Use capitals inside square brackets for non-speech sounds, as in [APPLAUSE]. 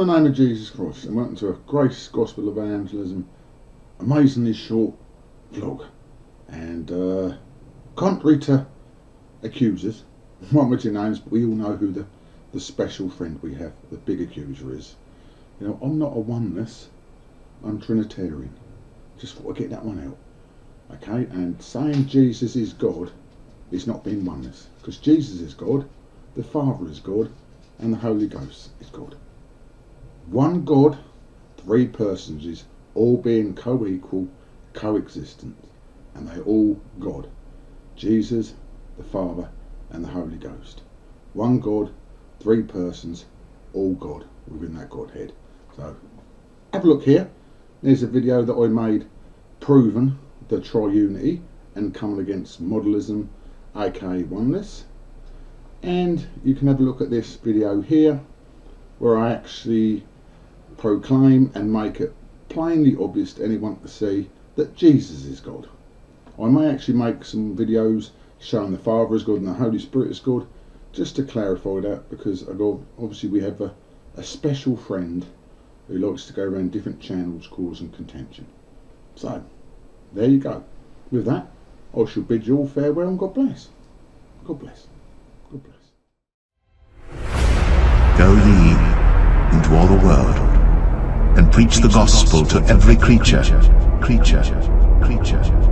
in the name of Jesus Christ, and welcome to a Grace Gospel Evangelism, amazingly short vlog. And uh, contrary to accusers, [LAUGHS] one with your names, but we all know who the, the special friend we have, the big accuser is. You know, I'm not a oneness, I'm Trinitarian. Just thought I'd get that one out. Okay, and saying Jesus is God is not being oneness, because Jesus is God, the Father is God, and the Holy Ghost is God. One God, three persons, is all being co-equal, coexistent, and they all God. Jesus, the Father, and the Holy Ghost. One God, three persons, all God within that Godhead. So, have a look here. There's a video that I made proving the triunity and coming against modalism, aka oneness. And you can have a look at this video here where I actually proclaim and make it plainly obvious to anyone to see that Jesus is God. I may actually make some videos showing the Father is God and the Holy Spirit is God, just to clarify that, because obviously we have a, a special friend who likes to go around different channels causing contention. So, there you go. With that, I shall bid you all farewell and God bless. God bless. God bless. Go ye into all the world preach the gospel to every creature, creature, creature.